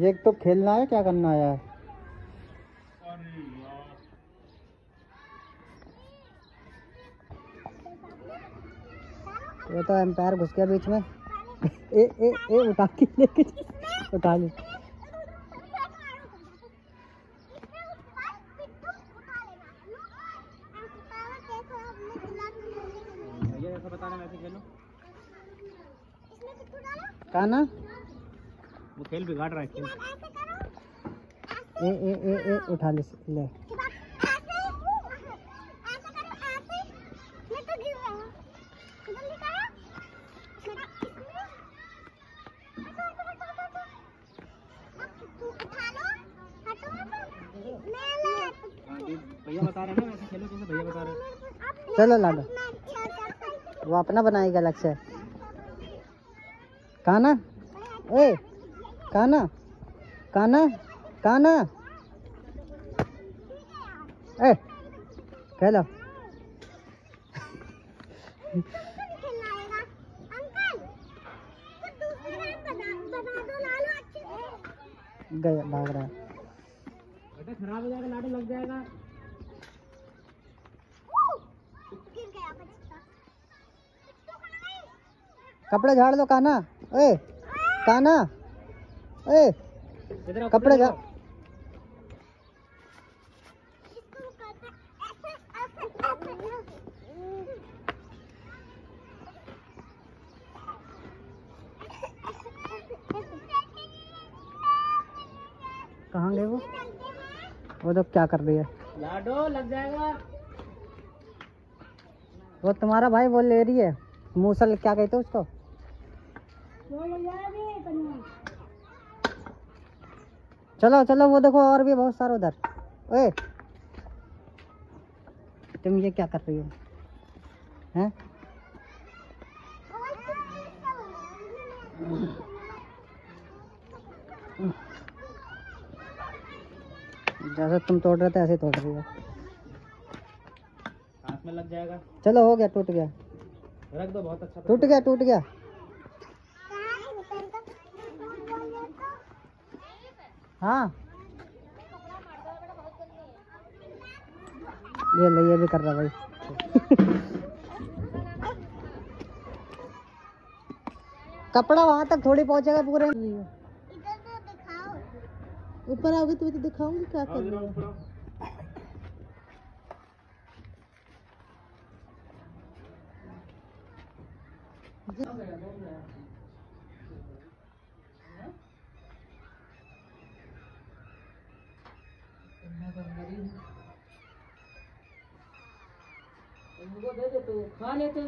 ये तो खेलना है, क्या करना आया है ये तो एम्पायर घुस गया बीच में। ए ए ए, उठा के लेके उठा ले। भैया जैसा बता रहे कहा ना? वो खेल बिगाड़ रहा है खेल ए ए ए ए उठा ले ले। हाँ, भैया बता रहे हैं ना वैसे खेलो जैसे भैया बता रहे हैं। चलो लाडो वो अपना बनाएगा अलग से। काना ए। काना काना काना। ए खेलो गया भाग रहा है। खराब हो जाएगा लाडो लग जाएगा। कपड़े झाड़ दो काना। ए काना। ए कपड़े का कहाँ गए वो? वो तो क्या कर रही है? लाडो लग जाएगा। वो तुम्हारा भाई बोल ले रही है। मूसल क्या कहते हो उसको? चलो चलो वो देखो और भी बहुत सारा उधर। ओए तुम ये क्या कर रही हो? हैं? जैसे तुम तोड़ रहे थे ऐसे तोड़ रही हो। हाथ में लग जाएगा। चलो हो गया टूट गया। रख दो बहुत अच्छा टूट गया टूट गया। हाँ। ये ले ये भी कर रहा भाई। कपड़ा वहाँ तक थोड़ी पहुंचेगा पूरे। ऊपर आओगे तो मैं तो दिखाऊँगी क्या कर रही हो। इनको दे दे तो खा लेते।